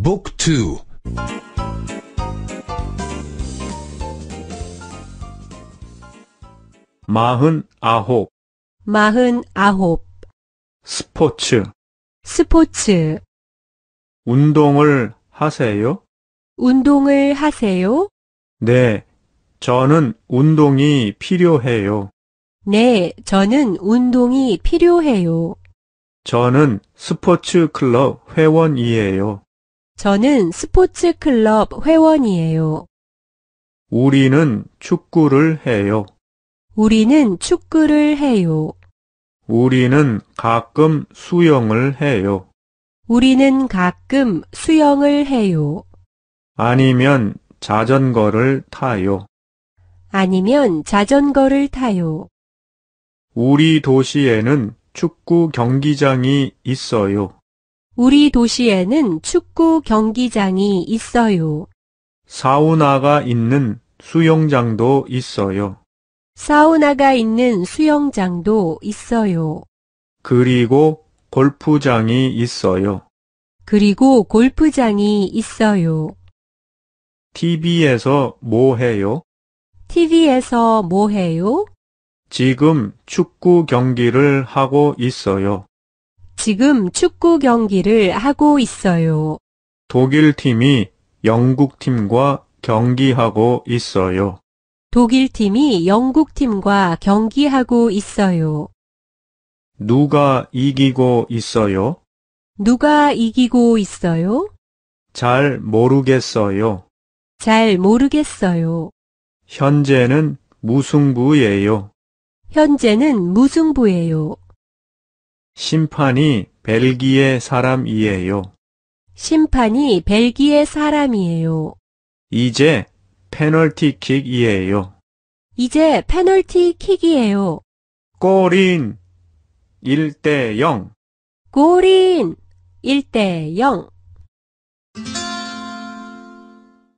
Book 2 마흔 아홉 마흔 아홉, 스포츠 스포츠, 운동을 하세요? 운동을 하세요? 네, 저는 운동이 필요해요. 네, 저는 운동이 필요해요. 저는 스포츠 클럽 회원이에요. 저는 스포츠 클럽 회원이에요. 우리는 축구를 해요. 우리는 축구를 해요. 우리는 가끔 수영을 해요. 우리는 가끔 수영을 해요. 아니면 자전거를 타요. 아니면 자전거를 타요. 우리 도시에는 축구 경기장이 있어요. 우리 도시에는 축구 경기장이 있어요. 사우나가 있는 수영장도 있어요. 사우나가 있는 수영장도 있어요. 그리고 골프장이 있어요. 그리고 골프장이 있어요. TV에서 뭐 해요? TV에서 뭐 해요? 지금 축구 경기를 하고 있어요. 지금 축구 경기를 하고 있어요. 독일 팀이 영국 팀과 경기하고 있어요. 독일 팀이 영국 팀과 경기하고 있어요. 누가 이기고 있어요? 누가 이기고 있어요? 잘 모르겠어요. 잘 모르겠어요. 현재는 무승부예요. 현재는 무승부예요. 심판이 벨기에 사람이에요. 심판이 벨기에 사람이에요. 이제 페널티킥이에요. 이제 페널티 킥이에요. 골인 1대 0. 골인 1대 0.